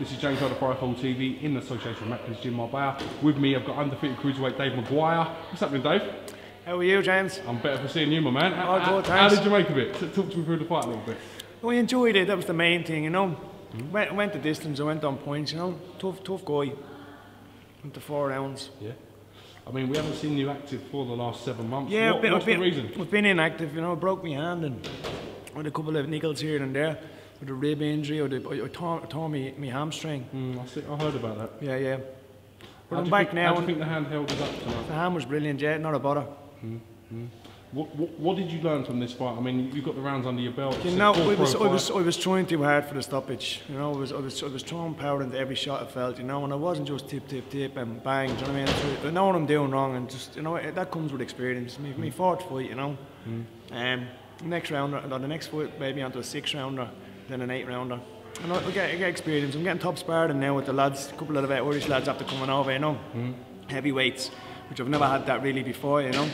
This is James for IFL TV in association with Macklin's Gym Marbella. With me, I've got undefeated cruiserweight Dave Maguire. What's happening, Dave? How are you, James? I'm better for seeing you, my man. How, All how- how did you make of it? Talk to me through the fight a little bit. We enjoyed it. That was the main thing, you know. Hmm? Went, went the distance. I went on points, you know. Tough, tough guy. Went to four rounds. Yeah. I mean, we haven't seen you active for the last seven months. Yeah, What- been, what's been, the reason? I've been inactive, you know. I broke my hand and with a couple of niggles here and there. With a rib injury, or the, I, I tore, tore my, my hamstring. Mm, I, see, I heard about that. Yeah, yeah. But do I'm back think, now. How do you think the hand held us up tonight? the hand was brilliant, yeah. Not a bother. What, what, what did you learn from this fight? I mean, you've got the rounds under your belt. You know, I was, I was. I was trying too hard for the stoppage. You know, I was, I was, I was throwing power into every shot I felt. You know, and I wasn't just tip, tip, tip and bang. Do you know what I mean? I know what I'm doing wrong, and just you know that comes with experience. Me, me fourth fight, you know. Um, next round, or the next fight, maybe onto a six rounder, then an eight rounder. And I, I, get, I get experience. I'm getting top sparring now with the lads. A couple of the Irish lads after coming over, you know, heavyweights, which I've never had that really before, you know.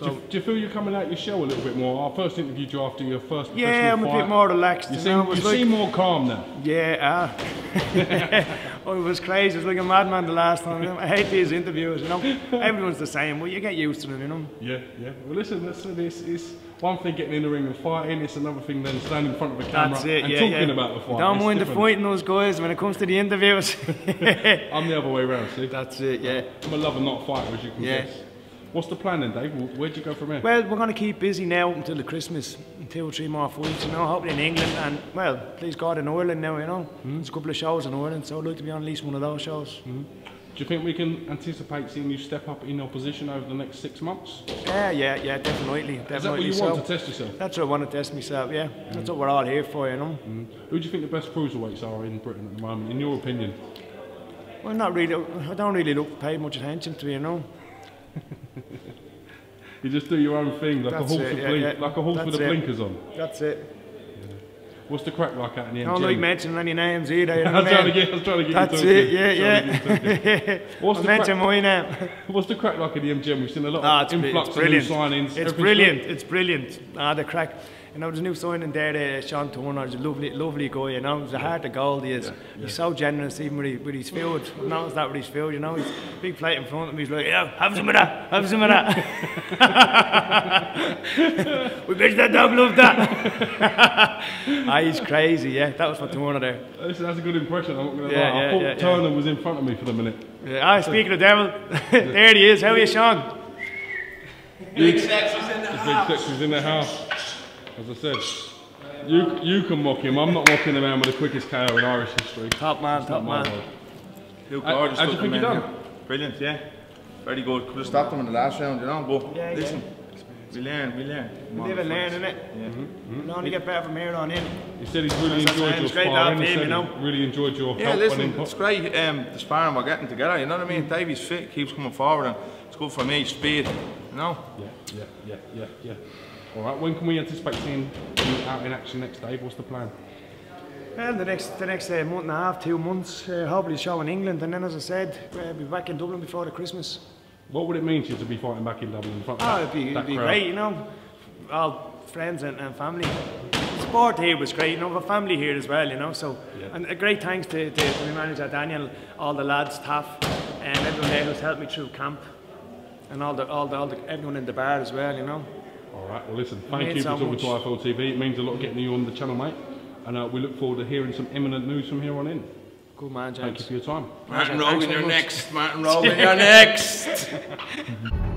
Do you, do you feel you're coming out your shell a little bit more? I first interviewed you after your first Yeah, I'm a fight. bit more relaxed. You you seem, you like- seem more calm now. Yeah, ah. oh, it was crazy. It was like a madman the last time. I hate these interviews, you know. Everyone's the same. Well, you get used to them, you know. Yeah, yeah. Well, listen, listen it's, it's one thing getting in the ring and fighting, it's another thing then standing in front of a camera That's it, and yeah, talking yeah. about the fight. Don't It's mind the different. fighting those guys when it comes to the interviews. I'm the other way around, see? That's it, yeah. I'm a lover, not a fighter, as you can Yeah. guess. What's the plan then, Dave? Where'd you go from here? Well, we're going to keep busy now until the Christmas, two or three more fights, you know, hopefully in England and, well, please God, in Ireland now, you know. Hmm. There's a couple of shows in Ireland, so I'd like to be on at least one of those shows. Hmm. Do you think we can anticipate seeing you step up in your position over the next six months? Yeah, yeah, yeah, definitely. Is that what definitely you so. want to test yourself? That's what I want to test myself, yeah. Hmm. That's what we're all here for, you know. Who do you think the best cruiserweights are in Britain at the moment, in your opinion? Well, not really. I don't really look pay much attention to you know. You just do your own thing, like a horse, it, with, yeah, blink, yeah. like a horse with the it. blinkers on. That's it. What's the crack like out in the I don't like mentioning any names either. You I was I trying to get, I was trying to get That's you it. talking. Yeah, get you talking. yeah. What's I the mention crack- my name. What's the crack like in the MGM? We've seen a lot Ah, of it's, influx of new brilliant. signings. It's brilliant. It's brilliant. Ah, the crack. You know, there's a new signing there, uh, Sean Turner. He's a lovely, lovely guy. You know, he's a heart of gold. He is. He's so generous, even with his, with his food. I've noticed that with his food. You know, he's a big plate in front of him. He's like, yeah, have some of that. Have some of that. we bet that dog loved that. ah, he's crazy. Yeah, that was for Turner there. Listen, that's a good impression. I'm not going to Yeah, lie. I thought yeah, yeah. Turner was in front of me for the minute. Yeah, ah, speaking of devil, there he is. How are you, Sean? Big the house. Big Sexy's in the house. As I said, you you can mock him. I'm not mocking the man with the quickest KO in Irish history. Top man, top man. world. Luke How- Gorgeous how do you think him you done? yeah. Brilliant, yeah. Very good. Could have stopped him in the last round, you know, but Yeah, yeah. listen, we learn, we learn. We live and learn, innit? Mm-hmm, mm-hmm. We'll only get better from here on in. He said he's really That's enjoyed your It's great sparring. have He said you know. really enjoyed your Yeah, help listen, it's great, um, the sparring we're getting together, you know what I mean? Davey's fit, keeps coming forward, and it's good for me, speed, you know? Yeah, yeah, yeah, yeah, yeah. All right, when can we anticipate seeing you out in action next, Dave? What's the plan? Well, the next the next uh, month and a half, two months, uh, hopefully show in England, and then as I said, we'll be back in Dublin before the Christmas. What would it mean to you to be fighting back in Dublin in front of Oh, it'd be, it'd be great, you know. All friends and, and family. Sport here was great, you know. We've family here as well, you know. So, yeah. and a great thanks to, to, to my manager Daniel, all the lads, staff, and everyone there who's helped me through camp, and all the all the, all the everyone in the bar as well, you know. All right, well, listen, thank you for talking much. to IFL TV. It means a lot getting you on the channel, mate. And uh, we look forward to hearing some imminent news from here on in. Good man, James. Thank you for your time. Martin Thanks Rogan, you're much. next. Martin Rogan, you're next.